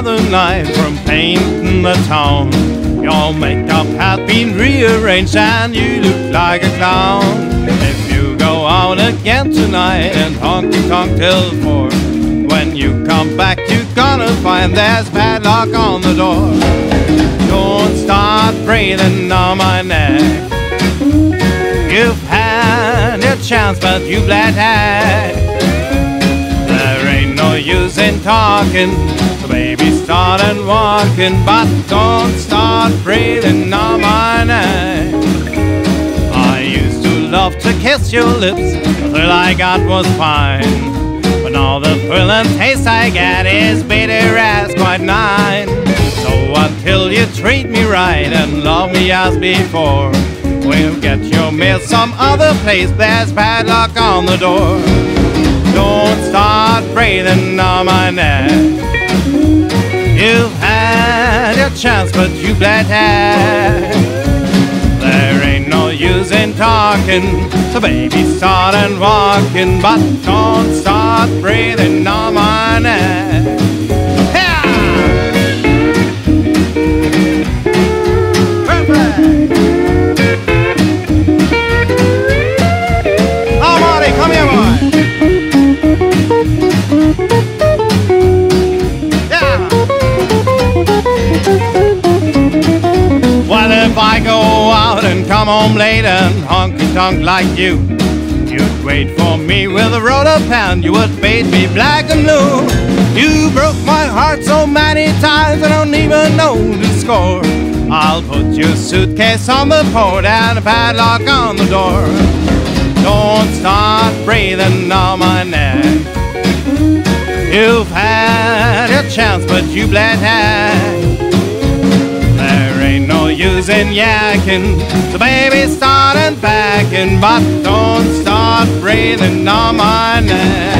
tonight from painting the town. Your makeup has been rearranged and you look like a clown. If you go out again tonight and honky tonk till four, when you come back you're gonna find there's padlock on the door. Don't start breathing on my neck. You've had your chance, but you bled. There ain't no use in talking, baby start and walking, but don't start breathing on my neck. I used to love to kiss your lips, the thrill I got was fine. But now the thrill and taste I get is bitter as quinine. So until you treat me right and love me as before. We'll get your meal some other place. There's padlock on the door. Don't start breathing on my neck. Chance, but you bled. There ain't no use in talking, so baby start and walking, but don't start breathing on my neck. Come home late and honky tonk like you, you'd wait for me with a roller pen. You would paint me black and blue. You broke my heart so many times I don't even know the score. I'll put your suitcase on the port and a padlock on the door. Don't start breathing on my neck. You've had your chance, but you bled head. In yakking, so baby start and packing, but don't start breathing on my neck.